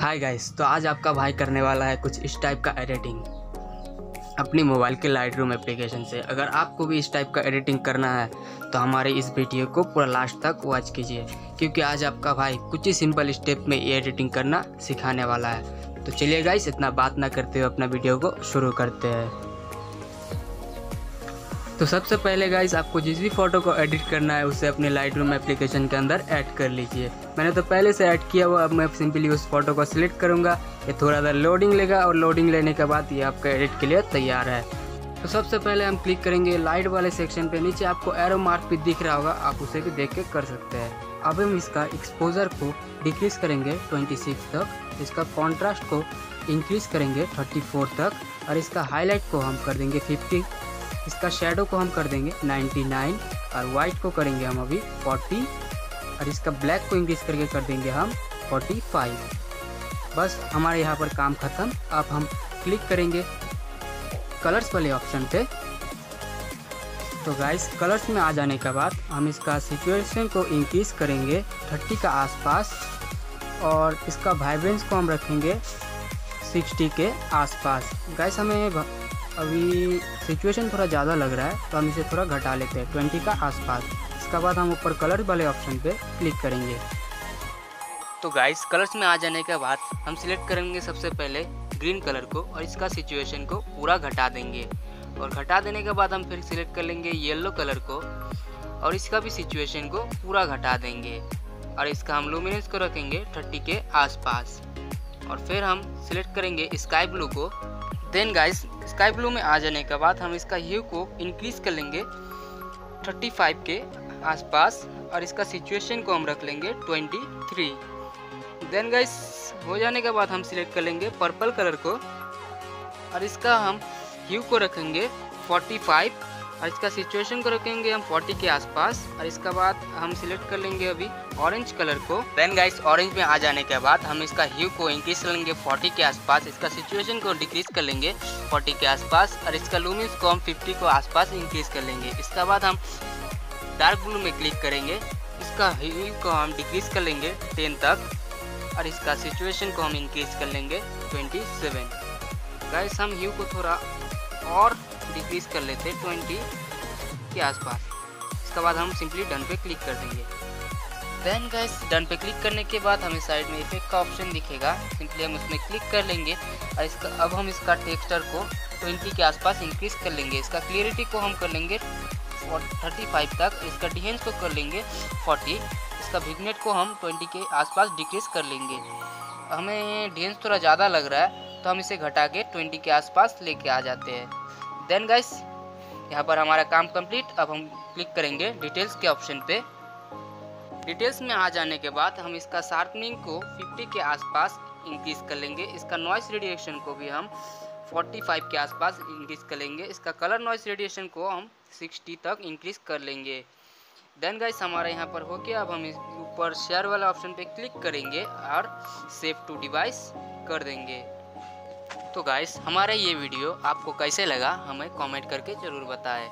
Hi guys तो आज आपका भाई करने वाला है कुछ इस टाइप का एडिटिंग अपनी मोबाइल के लाइट रूम एप्लीकेशन से. अगर आपको भी इस टाइप का एडिटिंग करना है तो हमारे इस वीडियो को पूरा लास्ट तक वॉच कीजिए. क्योंकि आज आपका भाई कुछ ही सिंपल स्टेप में ये एडिटिंग करना सिखाने वाला है. तो चलिए गाइस इतना बात ना करते हुए अपना वीडियो को शुरू करते हैं. तो सबसे पहले गाइस आपको जिस भी फ़ोटो को एडिट करना है, उसे अपने लाइट रूम एप्लीकेशन के अंदर ऐड कर लीजिए। मैंने तो पहले से ऐड किया हुआ अब मैं सिंपली उस फ़ोटो को सिलेक्ट करूँगा। ये थोड़ा सा लोडिंग लेगा और लोडिंग लेने के बाद ये आपका एडिट के लिए तैयार है। तो सबसे पहले हम क्लिक करेंगे लाइट वाले सेक्शन पे। नीचे आपको एरो मार्क भी दिख रहा होगा, आप उसे भी देख के कर सकते हैं। अब हम इसका एक्सपोजर को डिक्रीज करेंगे 26 तक, इसका कॉन्ट्रास्ट को इंक्रीज करेंगे 34 तक, और इसका हाईलाइट को हम कर देंगे 50 इसका शेडो को हम कर देंगे 99 और वाइट को करेंगे हम अभी 40 और इसका ब्लैक को इंक्रीज करके कर देंगे हम 45 बस हमारे यहाँ पर काम ख़त्म। अब हम क्लिक करेंगे कलर्स वाले ऑप्शन पे। तो गाइस कलर्स में आ जाने के बाद हम इसका सिचुएशन को इंक्रीज करेंगे 30 का आसपास और इसका वाइब्रेंस को हम रखेंगे 60 के आसपास। गाइस हमें अभी सिचुएशन थोड़ा ज़्यादा लग रहा है तो हम इसे थोड़ा घटा लेते हैं ट्वेंटी का आसपास। इसके बाद हम ऊपर कलर वाले ऑप्शन पे क्लिक करेंगे। तो गाइस कलर्स में आ जाने के बाद हम सिलेक्ट करेंगे सबसे पहले ग्रीन कलर को और इसका सिचुएशन को पूरा घटा देंगे। और घटा देने के बाद हम फिर सिलेक्ट कर लेंगे येलो कलर को और इसका भी सिचुएशन को पूरा घटा देंगे। और इसका हम लूमिनेंस को रखेंगे थर्टी के आसपास। और फिर हम सिलेक्ट करेंगे स्काई ब्लू को देन गाइस स्काई ब्लू में आ जाने के बाद हम इसका ह्यू को इंक्रीज कर लेंगे 35 के आसपास और इसका सिचुएशन को हम रख लेंगे 23 देन गाइस हो जाने के बाद हम सिलेक्ट कर लेंगे पर्पल कलर को और इसका हम ह्यू को रखेंगे 45 और इसका सिचुएशन को रखेंगे हम 40 के आसपास और इसका बाद हम सिलेक्ट कर लेंगे अभी ऑरेंज कलर को। देन गाइस ऑरेंज में आ जाने के बाद हम इसका ह्यू को इंक्रीज कर लेंगे 40 के आसपास। इसका सिचुएशन को डिक्रीज कर लेंगे 40 के आसपास और इसका लूमिस को हम 50 को आसपास इंक्रीज कर लेंगे। इसके बाद हम डार्क ब्लू में क्लिक करेंगे। इसका ह्यू को हम डिक्रीज कर लेंगे टेन तक और इसका सिचुएशन को हम इंक्रीज कर लेंगे ट्वेंटी सेवन गाइस हम ह्यू को थोड़ा और डिक्रीज कर लेते हैं ट्वेंटी के आसपास। इसके बाद हम सिंपली डन पे क्लिक कर देंगे। देन गाइस डन पे क्लिक करने के बाद हमें साइड में इफ़ेक्ट का ऑप्शन दिखेगा। सिंपली हम उसमें क्लिक कर लेंगे और इसका, अब हम इसका टेक्सचर को 20 के आसपास इंक्रीज कर लेंगे। इसका क्लियरिटी को हम कर लेंगे 35 तक, इसका डिहेंस को कर लेंगे 40 इसका विगनेट को हम 20 के आसपास डिक्रीज कर लेंगे। हमें डिहेंस थोड़ा ज़्यादा लग रहा है तो हम इसे घटा के 20 के आसपास लेके आ जाते हैं। देन गाइस यहाँ पर हमारा काम कंप्लीट अब हम क्लिक करेंगे डिटेल्स के ऑप्शन पे. डिटेल्स में आ जाने के बाद हम इसका शार्पनिंग को 50 के आसपास इंक्रीज कर लेंगे. इसका नॉइस रेडिएशन को भी हम 45 के आसपास इंक्रीज कर लेंगे. इसका कलर नॉइस रेडिएशन को हम 60 तक इंक्रीज कर लेंगे. देन गाइस हमारा यहाँ पर हो गया. अब हम ऊपर शेयर वाला ऑप्शन पे क्लिक करेंगे और सेव टू डिवाइस कर देंगे. तो गाइस हमारा ये वीडियो आपको कैसे लगा हमें कमेंट करके ज़रूर बताएँ।